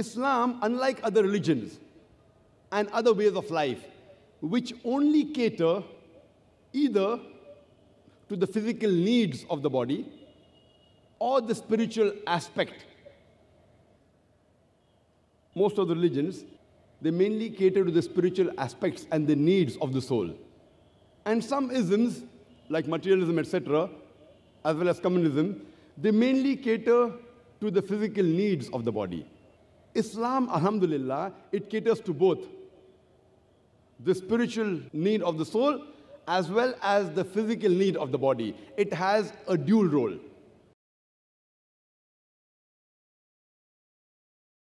Islam, unlike other religions and other ways of life, which only cater either to the physical needs of the body or the spiritual aspect. Most of the religions, they mainly cater to the spiritual aspects and the needs of the soul. And some isms, like materialism, etc., as well as communism, they mainly cater to the physical needs of the body. Islam, alhamdulillah, it caters to both the spiritual need of the soul as well as the physical need of the body. It has a dual role.